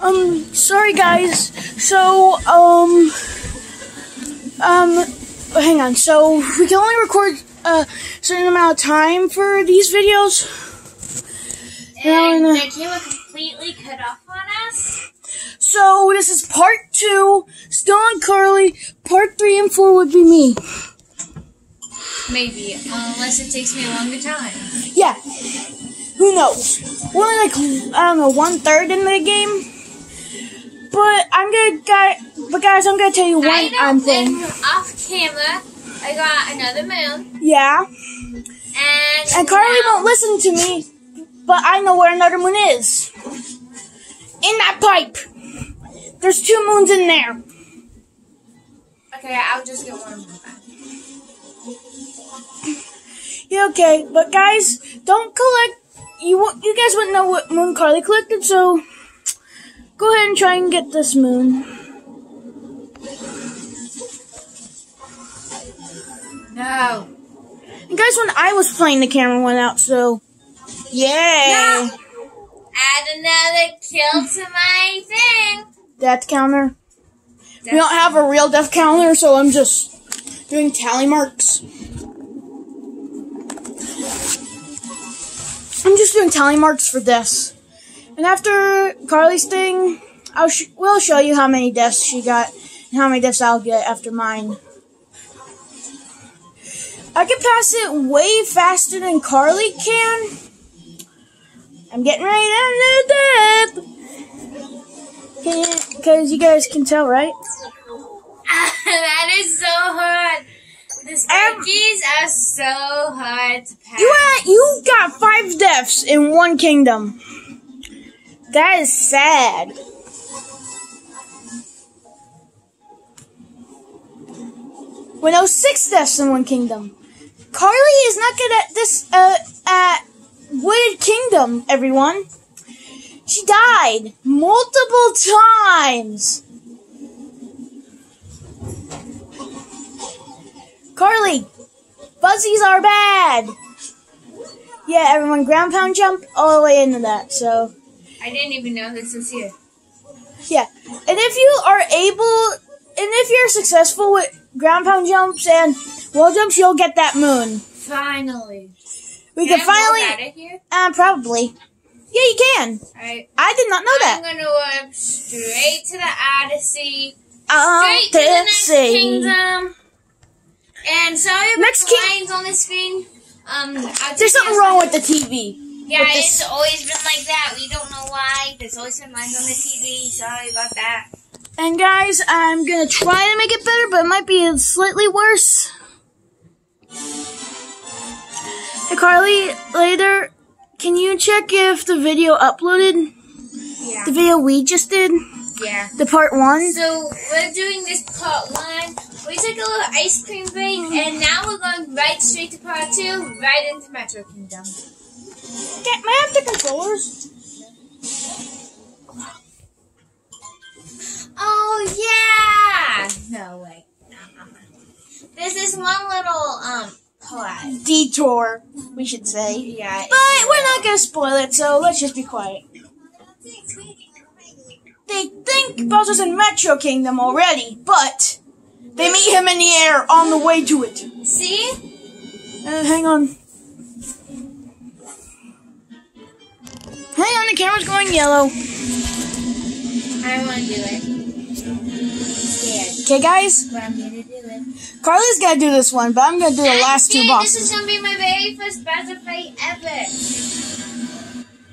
Um, sorry guys. So, um, um, hang on. So we can only record a certain amount of time for these videos. And No, no. the camera completely cut off on us. So this is part two. Still on Carly. Part three and four would be me. Maybe, unless it takes me a longer time. Yeah. Who knows? We're only like I don't know one third in the game. But I'm gonna guy. But guys, I'm gonna tell you one um, thing. off camera, I got another moon, Yeah. and And Carly now- won't listen to me, but I know where another moon is. In that pipe. There's two moons in there. Okay, I'll just get one. Yeah, okay. But guys, don't collect. You won't- you guys wouldn't know what moon Carly collected, so go ahead and try and get this moon. No. And guys, when I was playing, the camera went out, so yeah. No. Add another kill to my thing. Death counter. We don't have a real death counter, so I'm just doing tally marks. I'm just doing tally marks for this. And after Carly's thing, I'll sh- we'll show you how many deaths she got and how many deaths I'll get after mine. I can pass it way faster than Carly can. I'm getting ready to do death. Because you guys can tell, right? that is so hard. The spikies are so hard to pass. You had, you got five deaths in one kingdom. That is sad. Well, no, six deaths in one kingdom. Carly is not good at this, uh, at Wooded Kingdom, everyone. She died multiple times. Carly, fuzzies are bad. Yeah, everyone, ground pound jump all the way into that. So, I didn't even know this was here. yeah. And if you are able, and if you're successful with ground pound jumps and wall jumps, you'll get that moon. Finally. We Can can finally, uh, probably. Yeah, you can. Alright. I did not know that. I'm gonna walk straight to the Odyssey. Uh, Straight to the next see. kingdom. And sorry about Next the lines on the screen. Um, I'll There's something wrong with the TV. Yeah, it's always been like that. We don't know why. There's always been lines on the TV. Sorry about that. And guys, I'm gonna try to make it better, but it might be slightly worse. Hey Carly, later, can you check if the video uploaded? Yeah. The video we just did? Yeah. The part one? So we're doing this part one. We took a little ice cream break, mm-hmm. and now we're going right straight to part two, right into Metro Kingdom. Get, may I have the controllers? Oh yeah! No way. This is one little um part. Detour, we should say. Yeah. But we're not gonna spoil it, so let's just be quiet. They think Bowser's in Metro Kingdom already, but they meet him in the air on the way to it. See? Uh, hang on. Hang on, the camera's going yellow. I don't want to do it. Okay, guys, but I'm gonna do it. Carly's gotta do this one, but I'm gonna do the I'm last two scared. This is gonna be my very first battle fight ever.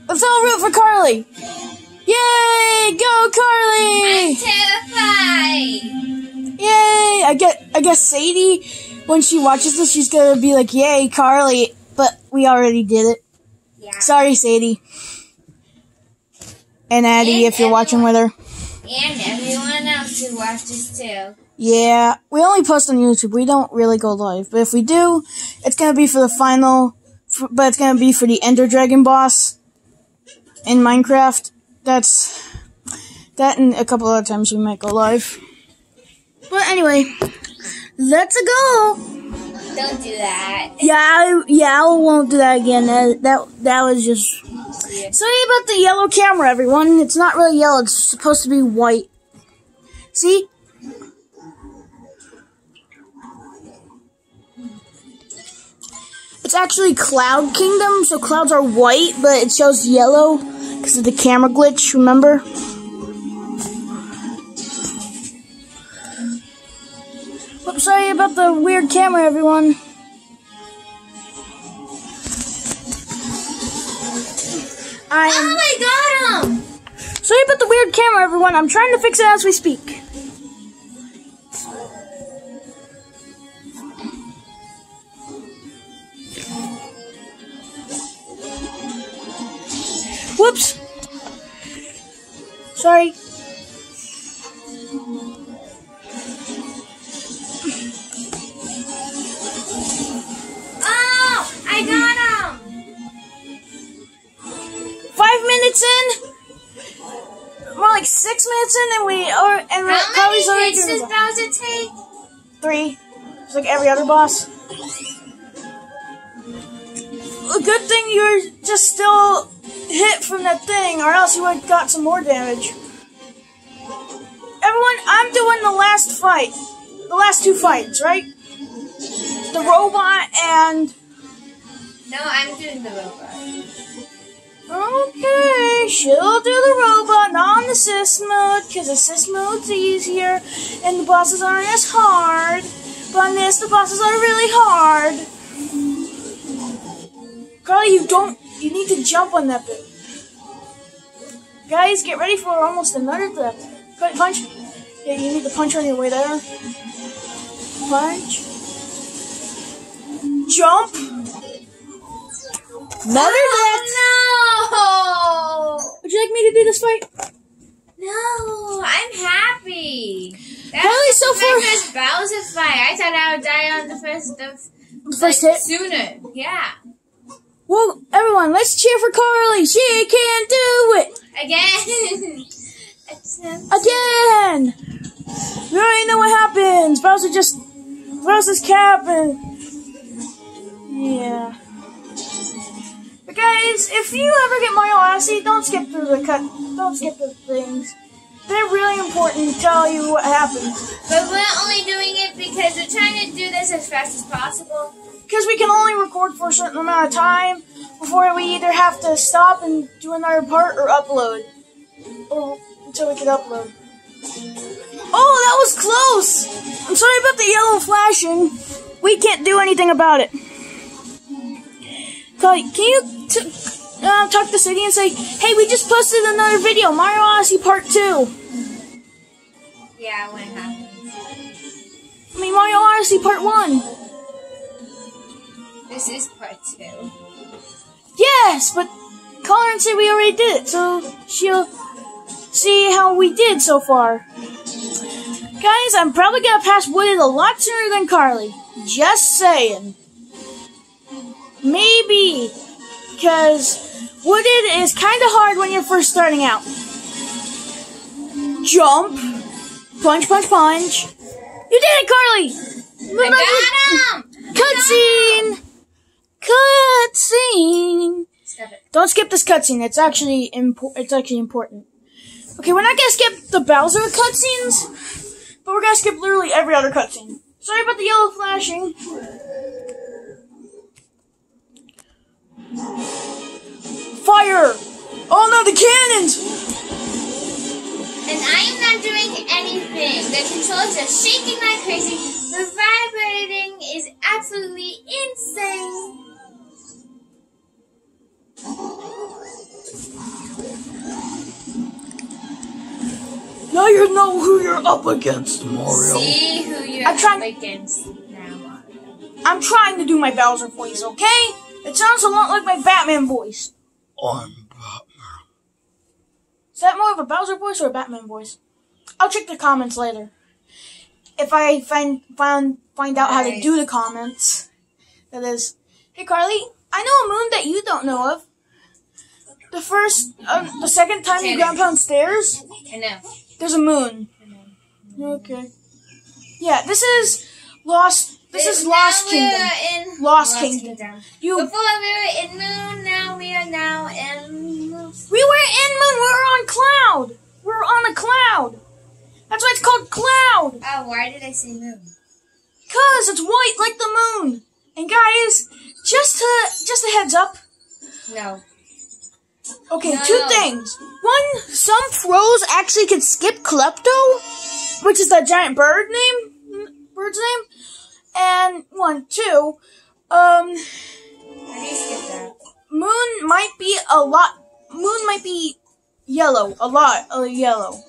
Let's all root for Carly! Yay! Go, Carly! I'm terrified. Yay! I get, I guess Sadie, when she watches this, she's gonna be like, "Yay, Carly!" But we already did it. Yeah. Sorry, Sadie. And Addie, And if you're watching with her. And everyone else who watches too. Yeah, we only post on YouTube. We don't really go live. But if we do, it's gonna be for the final, but it's gonna be for the Ender Dragon boss in Minecraft. That's, that and a couple other times we might go live. But anyway, let's go! Don't do that. Yeah, I, yeah, I won't do that again. That, that, that was just. Yeah. Sorry about the yellow camera, everyone. It's not really yellow, it's supposed to be white. See? It's actually Cloud Kingdom, so clouds are white, but it shows yellow because of the camera glitch, remember? Sorry about the weird camera, everyone. I. Oh, I got him! Sorry about the weird camera, everyone. I'm trying to fix it as we speak. Minutes in. More like six minutes in, and we are and we're How probably many already hits does Bowser take? Three. Just like every other boss. A good thing you're just still hit from that thing, or else you would have got some more damage. Everyone, I'm doing the last fight. The last two fights, right? The robot and. No, I'm doing the robot. Okay, she'll do the robot, not on the assist mode, because assist mode's easier, and the bosses aren't as hard. But on this, the bosses are really hard. Carly, you don't. You need to jump on that bit. Guys, get ready for almost another death. Cut, punch. Yeah, you need to punch on your way there. Punch. Jump. Another. Oh, you like me to do this fight? no! I'm happy. That Really, was so my far- first Bowser fight. I thought I would die on the first, the, The first like, hit. sooner. Yeah. Well, everyone, let's cheer for Carly. She can do it Again. Again. We already know what happens. Bowser just his cap and yeah. Guys, if you ever get Mario Odyssey, don't skip through the cut. Don't skip the things. They're really important to tell you what happens. But we're only doing it because we're trying to do this as fast as possible. Because we can only record for a certain amount of time before we either have to stop and do another part or upload. Or until we can upload. Oh, that was close! I'm sorry about the yellow flashing. We can't do anything about it. Can you uh, talk to Sadie and say, hey, we just posted another video, Mario Odyssey Part 2. Yeah, when it happens. I mean, Mario Odyssey Part 1. This is part two. Yes, but call her and say we already did it, so she'll see how we did so far. Guys, I'm probably gonna pass Wooded a lot sooner than Carly. Just saying. Maybe. Because Wooded is kind of hard when you're first starting out. Jump. Punch, punch, punch. You did it, Carly! I got him! Cutscene! Cutscene! Don't skip this cutscene. It's actually impo- It's actually important. Okay, we're not gonna skip the Bowser cutscenes, but we're gonna skip literally every other cutscene. Sorry about the yellow flashing. Fire! Oh no, the cannons! And I am not doing anything. The controls are shaking like crazy. The vibrating is absolutely insane. Now you know who you're up against, Mario. See who you're I'm trying- up against now, Mario. I'm trying to do my Bowser voice, okay? It sounds a lot like my Batman voice. I'm Batman. Is that more of a Bowser voice or a Batman voice? I'll check the comments later. If I find find find out how to do the comments. That is, hey Carly, I know a moon that you don't know of. The first, um, the second time you Tanner. go downstairs, I know. there's a moon. Okay. Yeah, this is Lost. This is Lost we Kingdom. in Lost Kingdom. You. Before we were in Moon, now we are now in. We were in Moon. We were on Cloud. We're on a cloud. That's why it's called Cloud. Oh, why did I say Moon? Cause it's white like the moon. And guys, just to just a heads up. No. Okay, No. two things. One, some pros actually can skip Klepto, which is that giant bird name, bird's name. And one, two, um, How do you skip that? moon might be a lot. Moon might be yellow, a lot of yellow.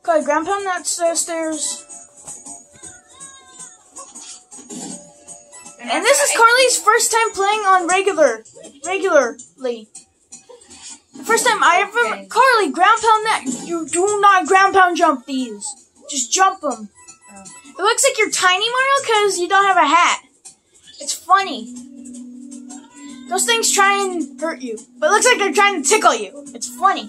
Okay, Grandpa, that's the stairs. And this is Carly's first time playing on regular, regularly. The first time I ever. Carly, ground pound that. You do not ground pound jump these. Just jump them. It looks like you're tiny Mario because you don't have a hat. It's funny. Those things try and hurt you, but it looks like they're trying to tickle you. It's funny.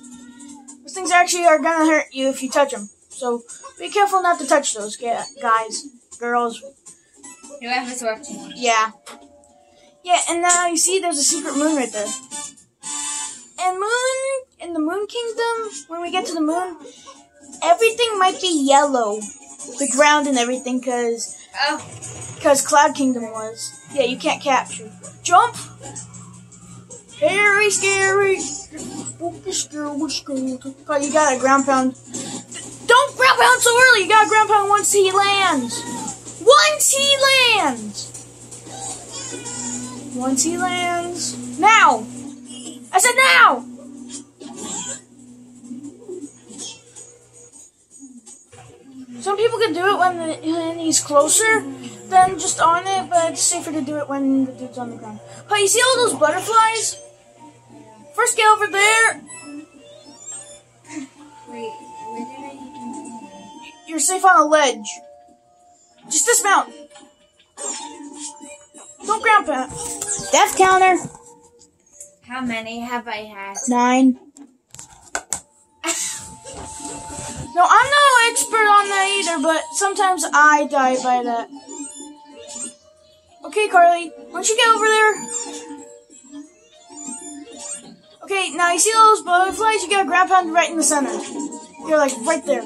Those things actually are gonna hurt you if you touch them. So be careful not to touch those, guys, girls, Whoever's watching. yeah. Yeah, and now you see there's a secret moon right there. And moon, in the moon kingdom, when we get to the moon, everything might be yellow. The ground and everything, because Oh, cause Cloud Kingdom was. Yeah, you can't capture. Jump! Scary, scary. Spooky, scary, scary. Oh, you got a ground pound. Don't ground pound so early! You got to ground pound once he lands! Once he lands! Once he lands. Now! I said now! Some people can do it when, the, when he's closer than just on it, but it's safer to do it when the dude's on the ground. But you see all those butterflies? First get over there. wait. Where did I? You're safe on a ledge. Just dismount. Don't ground pound. Death counter. How many have I had? Nine. No, I'm no expert on that either, but sometimes I die by that. Okay, Carly, why don't you get over there? Okay, now you see those butterflies? You got a ground pound right in the center. You're like right there.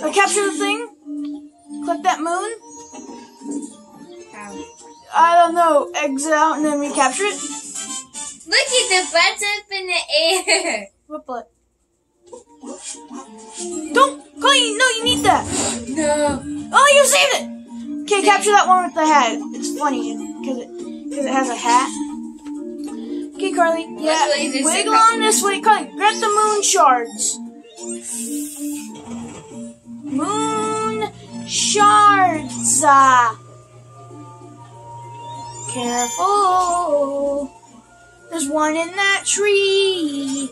Now capture the thing. Click that moon. I don't know. Exit out and then recapture it. Look at the up in the air. What butt? Don't, No, you need that. No. Oh, you saved it! Okay, capture that one with the hat. It's funny because it because it has a hat. Okay, Carly. Yeah, way is this wiggle on this way. Carly, grab the moon shards. Moon shards. Ah. Careful. There's one in that tree.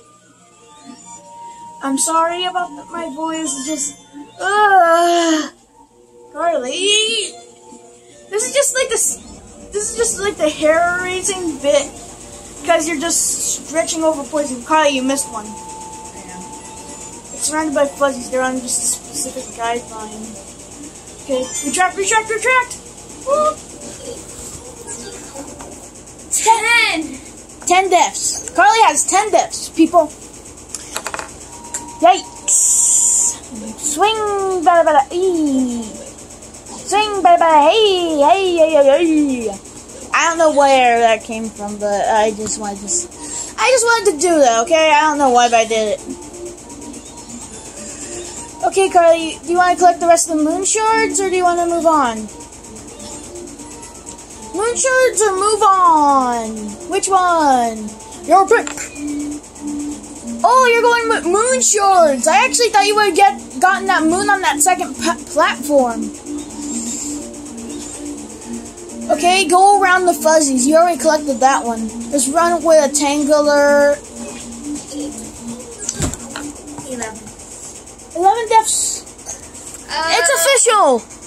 I'm sorry about the, my voice. Just. Uh, Carly. This is just like this. This is just like the hair raising bit. Because you're just stretching over poison. Carly, you missed one. It's surrounded by fuzzies. They're on just a specific guideline. Okay, retract, retract, retract. Woo. Ten. Ten deaths. Carly has ten deaths, people. Yikes. Swing, bada bada, ee. Swing, bada bada, hey, hey, hey, hey. I don't know where that came from, but I just wanted to. I just wanted to do that, okay? I don't know why, but I did it. Okay, Carly, do you want to collect the rest of the moon shards, or do you want to move on? Moon shards or move on? Which one? Your pick. Oh, you're going with moon shards. I actually thought you would get gotten that moon on that second platform. Okay, go around the fuzzies. You already collected that one. Just run with a tangler. Eleven. Eleven deaths. Uh, It's official.